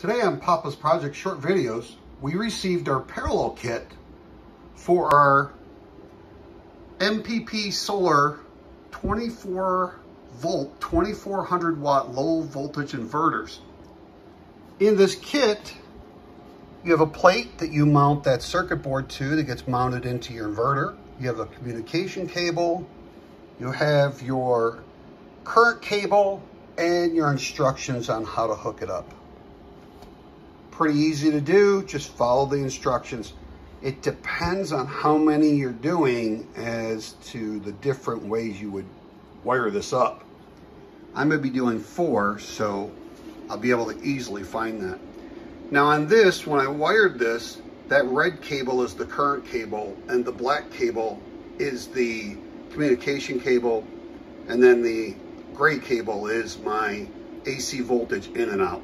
Today on Papa's Project Short Videos, we received our parallel kit for our MPP Solar 24 volt, 2400 watt low voltage inverters. In this kit, you have a plate that you mount that circuit board to that gets mounted into your inverter. You have a communication cable. You have your current cable and your instructions on how to hook it up pretty easy to do. Just follow the instructions. It depends on how many you're doing as to the different ways you would wire this up. I'm gonna be doing four, so I'll be able to easily find that. Now on this, when I wired this, that red cable is the current cable and the black cable is the communication cable and then the gray cable is my AC voltage in and out.